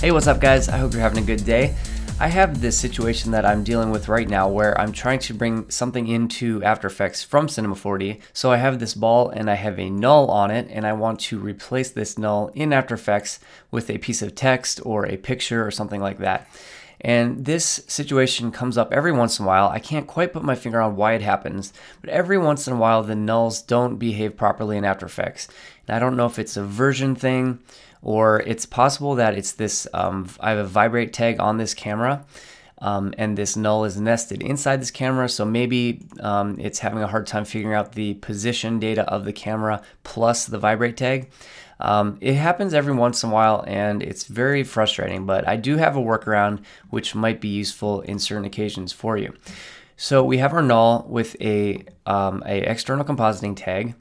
Hey, what's up guys? I hope you're having a good day. I have this situation that I'm dealing with right now where I'm trying to bring something into After Effects from Cinema 4D. So I have this ball and I have a null on it and I want to replace this null in After Effects with a piece of text or a picture or something like that. And this situation comes up every once in a while. I can't quite put my finger on why it happens, but every once in a while the nulls don't behave properly in After Effects. And I don't know if it's a version thing or it's possible that it's this, um, I have a vibrate tag on this camera. Um, and this null is nested inside this camera. So maybe um, it's having a hard time figuring out the position data of the camera plus the vibrate tag. Um, it happens every once in a while and it's very frustrating but I do have a workaround which might be useful in certain occasions for you. So we have our null with a, um, a external compositing tag.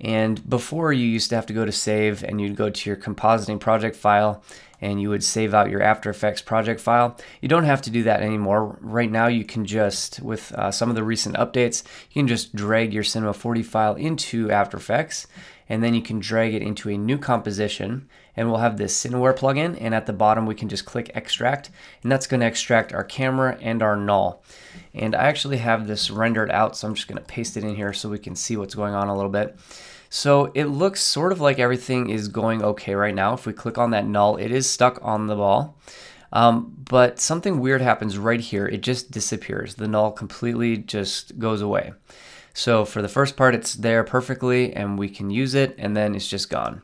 And before you used to have to go to save and you'd go to your compositing project file and you would save out your After Effects project file. You don't have to do that anymore. Right now you can just, with uh, some of the recent updates, you can just drag your Cinema 4D file into After Effects and then you can drag it into a new composition and we'll have this Cineware plugin and at the bottom we can just click extract and that's going to extract our camera and our null. And I actually have this rendered out so I'm just going to paste it in here so we can see what's going on a little bit. So it looks sort of like everything is going okay right now. If we click on that null, it is stuck on the ball. Um, but something weird happens right here. It just disappears. The null completely just goes away. So for the first part, it's there perfectly and we can use it and then it's just gone.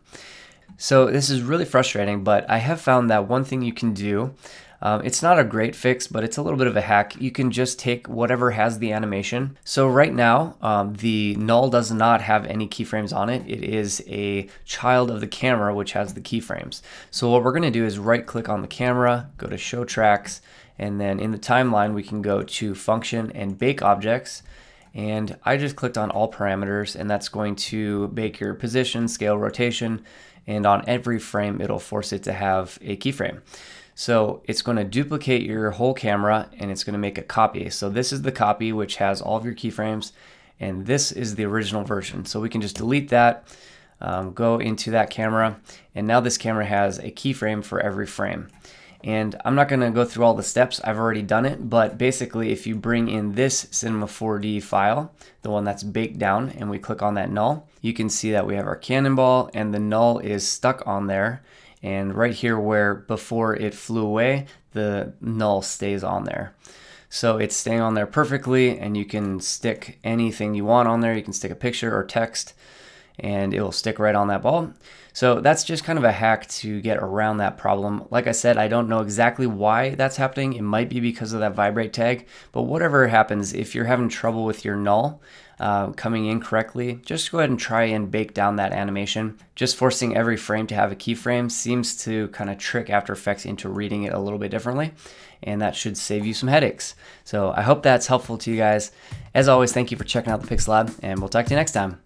So this is really frustrating, but I have found that one thing you can do um, it's not a great fix, but it's a little bit of a hack. You can just take whatever has the animation. So right now, um, the null does not have any keyframes on it. It is a child of the camera, which has the keyframes. So what we're gonna do is right click on the camera, go to show tracks, and then in the timeline, we can go to function and bake objects. And I just clicked on all parameters and that's going to bake your position, scale, rotation, and on every frame, it'll force it to have a keyframe. So it's going to duplicate your whole camera and it's going to make a copy. So this is the copy which has all of your keyframes and this is the original version. So we can just delete that, um, go into that camera and now this camera has a keyframe for every frame. And I'm not going to go through all the steps, I've already done it, but basically if you bring in this Cinema 4D file, the one that's baked down, and we click on that null, you can see that we have our cannonball and the null is stuck on there and right here where before it flew away, the null stays on there. So it's staying on there perfectly and you can stick anything you want on there. You can stick a picture or text and it will stick right on that ball. So that's just kind of a hack to get around that problem. Like I said, I don't know exactly why that's happening. It might be because of that vibrate tag, but whatever happens, if you're having trouble with your null uh, coming in correctly, just go ahead and try and bake down that animation. Just forcing every frame to have a keyframe seems to kind of trick After Effects into reading it a little bit differently, and that should save you some headaches. So I hope that's helpful to you guys. As always, thank you for checking out the Pixel Lab, and we'll talk to you next time.